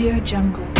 Audio Jungle.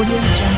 我蝶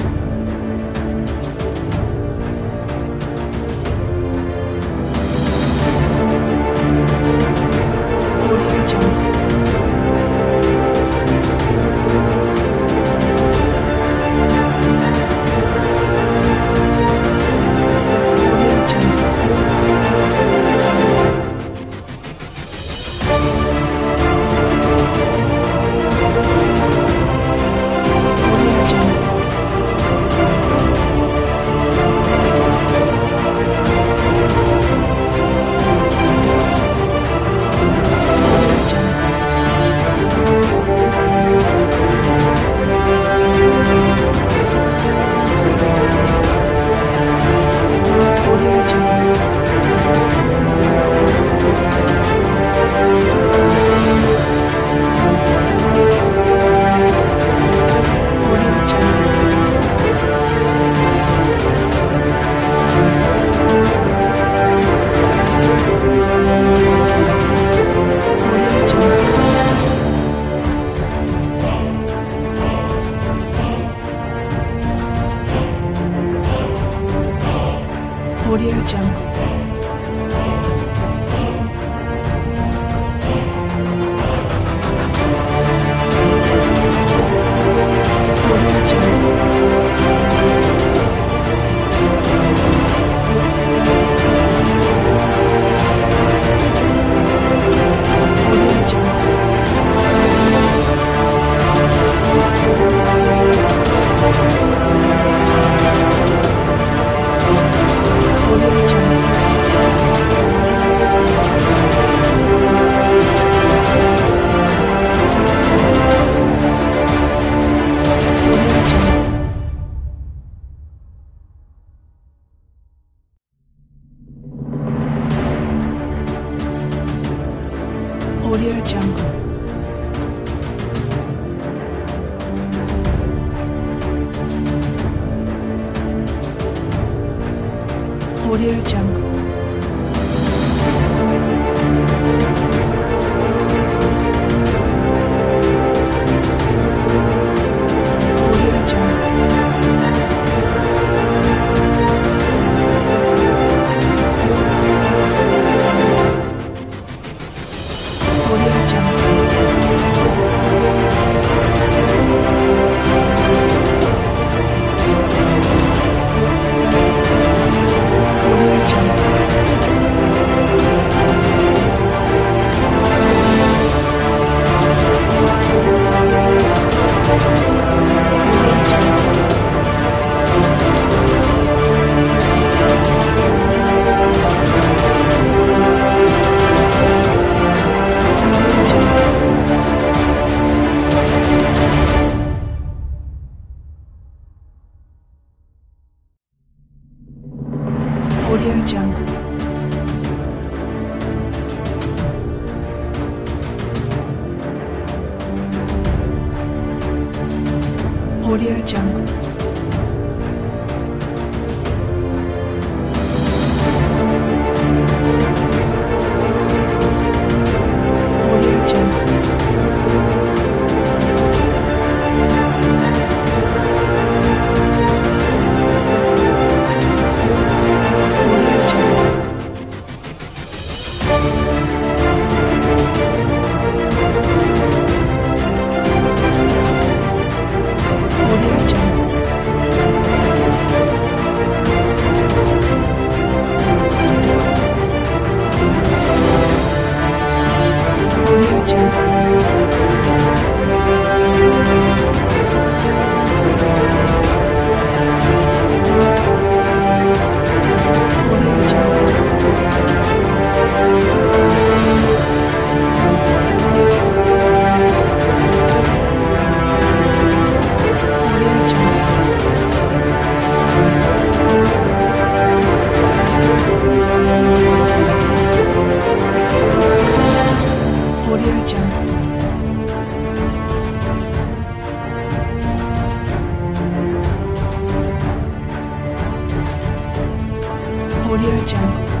Audio Audio Jungle. Bye.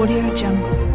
Audio Jungle.